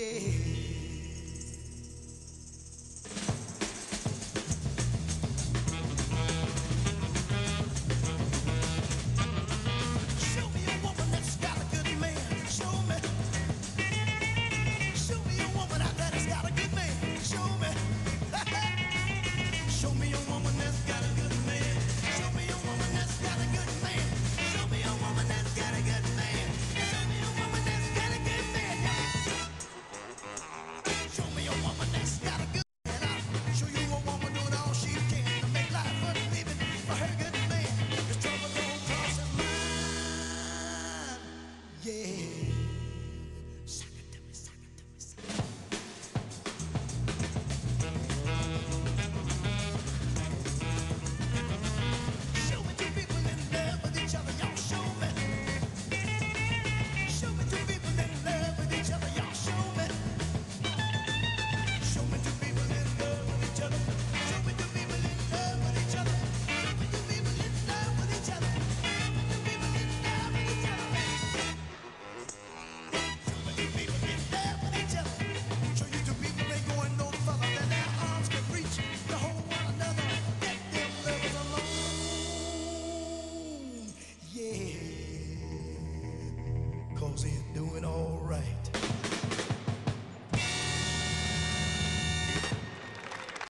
Yeah. doing all right.